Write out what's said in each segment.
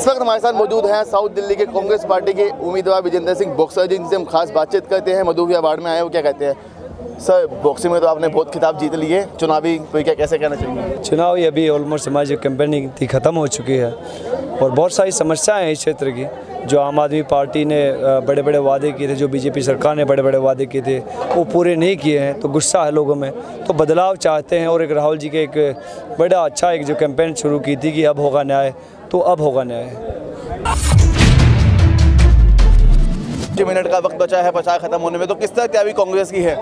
इस वक्त हमारे साथ मौजूद हैं साउथ दिल्ली के कांग्रेस पार्टी के उम्मीदवार विजेंद्र सिंह, बॉक्सर जिनसे हम खास बातचीत करते हैं। मधुबिया वार्ड में आए वो क्या कहते हैं? सर, बॉक्सिंग में तो आपने बहुत खिताब जीत लिए चुनावी कोई क्या, कैसे कहना चाहिए चुनावी अभी ऑलमोस्ट हमारी कैंपेनिंग थी ख़त्म हो चुकी है और बहुत सारी समस्याएँ हैं इस क्षेत्र की, जो आम आदमी पार्टी ने बड़े बड़े वादे किए थे, जो बीजेपी सरकार ने बड़े बड़े वादे किए थे, वो पूरे नहीं किए हैं। तो गुस्सा है लोगों में। तो बदलाव चाहते हैं और एक राहुल जी के एक बड़ा अच्छा एक जो कैंपेन शुरू की थी कि अब होगा न्याय तो अब होगा न्याय। पाँच मिनट का वक्त बचा है प्रचार खत्म होने में। तो किस तरह तैयारी कांग्रेस की है?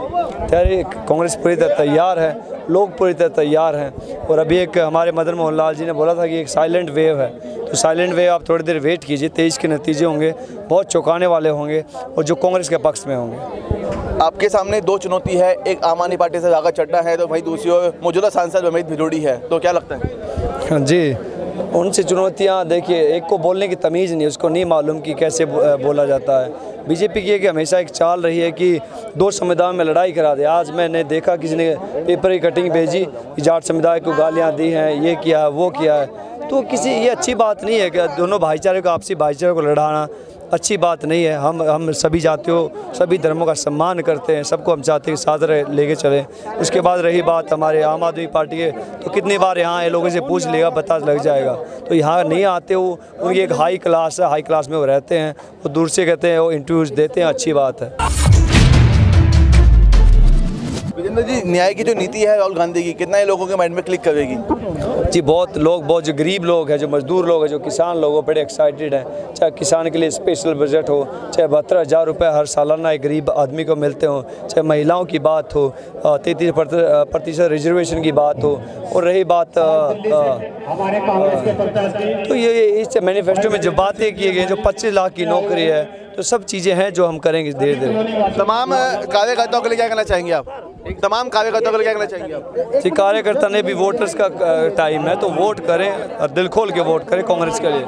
तैयारी कांग्रेस पूरी तरह तैयार है लोग पूरी तरह तैयार हैं। और अभी एक हमारे मदन मोहन लाल जी ने बोला था कि एक साइलेंट वेव है। तो साइलेंट वेव आप थोड़ी देर वेट कीजिए तेईस के नतीजे होंगे बहुत चौंकाने वाले होंगे और जो कांग्रेस के पक्ष में होंगे। आपके सामने दो चुनौती है एक आम आदमी पार्टी से राघव चड्डा है तो वहीं दूसरी ओर मौजूदा सांसद अमित भिजोड़ी है। तो क्या लगता है जी। उनसे चुनौतियाँ, देखिए, एक को बोलने की तमीज़ नहीं, उसको नहीं मालूम कि कैसे बोला जाता है। बीजेपी की एक हमेशा एक चाल रही है कि दो समुदायों में लड़ाई करा दे। आज मैंने देखा किसी ने पेपर की कटिंग भेजी जाट समुदाय को गालियाँ दी हैं, ये किया है, वो किया है। तो किसी, ये अच्छी बात नहीं है कि दोनों भाईचारे को, आपसी भाईचारे को लड़ाना अच्छी बात नहीं है। हम हम सभी जातियों, सभी धर्मों का सम्मान करते हैं, सबको हम चाहते हैं साथ रहे, लेके चलें। उसके बाद रही बात हमारे आम आदमी पार्टी के तो कितनी बार यहाँ आए लोगों से पूछ लेगा, पता लग जाएगा। तो यहाँ नहीं आते वो, उनकी एक हाई क्लास है हाई क्लास में वो रहते हैं, वो दूर से कहते हैं, वो इंटरव्यूज़ देते हैं, अच्छी बात है। विजेंद्र जी न्याय की जो नीति है राहुल गांधी की कितना ही लोगों के माइंड में क्लिक करेगी? जी बहुत लोग बहुत जो गरीब लोग हैं जो मजदूर लोग हैं जो किसान लोग हो बड़े एक्साइटेड हैं। चाहे किसान के लिए स्पेशल बजट हो चाहे बहत्तर हज़ार रुपये हर सालाना एक गरीब आदमी को मिलते हो चाहे महिलाओं की बात हो तैंतीस प्रतिशत रिजर्वेशन की बात हो और रही बात तो ये इस मैनिफेस्टो में जो बातें की गई जो पच्चीस लाख की नौकरी है तो सब चीज़ें हैं जो हम करेंगे धीरे धीरे। तमाम कार्यकर्ताओं के लिए क्या कहना चाहेंगे आप? तमाम कार्यकर्ताओं के लिए क्या कहना चाहेंगे आप? जी कार्यकर्ता ने भी वोटर्स का टाइम है तो वोट करें और दिल खोल के वोट करें कांग्रेस के लिए।